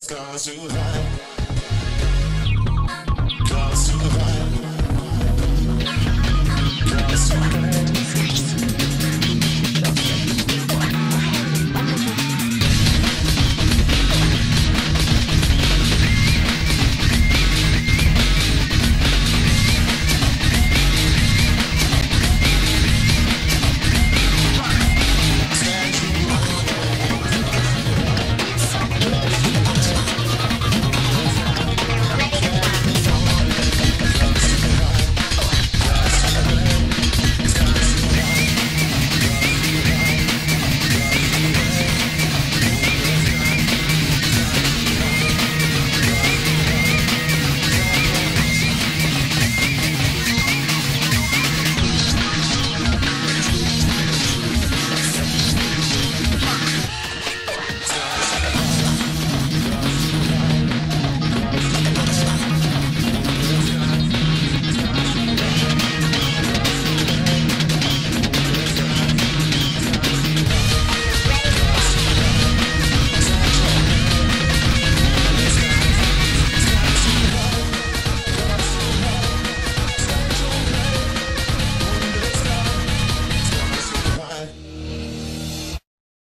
Stars too high.